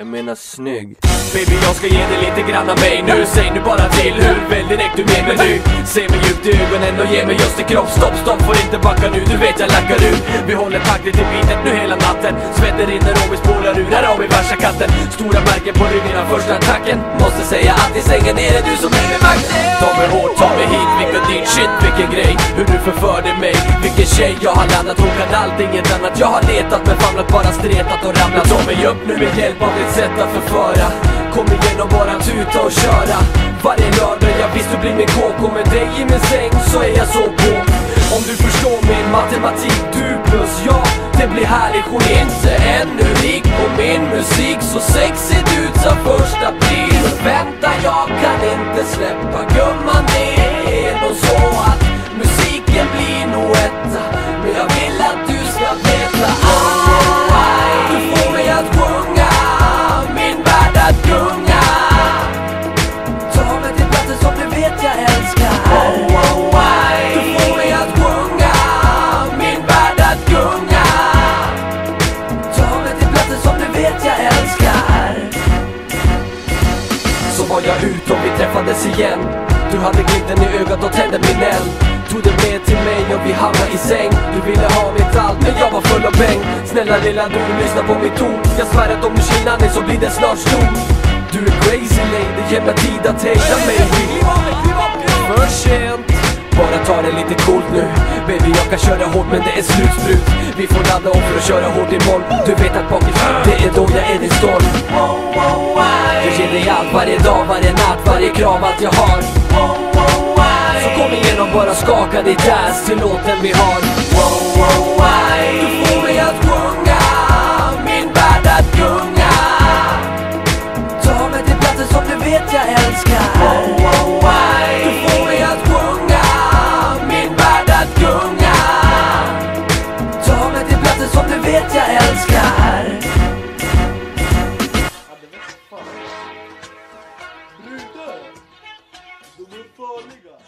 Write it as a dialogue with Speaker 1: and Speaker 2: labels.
Speaker 1: Jag menar snygg. Baby jag ska ge dig lite grann av mig nu. Säg nu bara till hur väl direkt du med mig. Nu Se mig djupt i ögonen och ge mig just en kropp. Stopp, stopp, får inte backa nu. Du vet jag lackar ur Vi håller takten till beatet nu hela natten. Svetten rinner och vi spolar ur Här har vi värsta katten. Stora märken på ryggen av första attacken. Måste säga att i sängen är det du som är med makten Ta mig hårt, ta mig hit, vilken din shit, vilken grej Hur du förförde mig, vilken tjej jag har landat Hon kan allt, inget annat. Jag har letat men famlat, bara stretat och ramlat. Ta mig upp nu med hjälp av ditt sätt att förföra. Kom igen och bara tuta och köra. Varje lördag, jag visst du blir min kåk. Och med dig i min säng så är jag så på. Om du förstår min matematik, du plus jag Det blir härligt, hon är inte ännu rik på min musik Så sexigt ut som första april. Vänta, jag kan inte släppa gumman Det är nog så. Träffades igen. Du hade glimten i ögat och tände min eld. Tog det med till mig och vi hamnade i säng. Du ville ha mitt allt men jag var full av bäng Snälla lilla du, lyssna på mitt ton Jag svär att om du chillar mig så blir det snart stor Du är crazy lady, ge mig tid att hejda mig. För sent. Bara ta det lite coolt nu. Baby jag kan köra hårt men det är slutsprut. Vi får ladda om för att köra hårt imorgon. Du vet att bakifrån det är då jag är din storm krav allt jag har. Så kom igenom, bara skaka ditt ass till låten vi har. Du får mig att sjunga, min värld att gunga. Ta mig till platsen som du vet jag älskar.
Speaker 2: grupo ligado.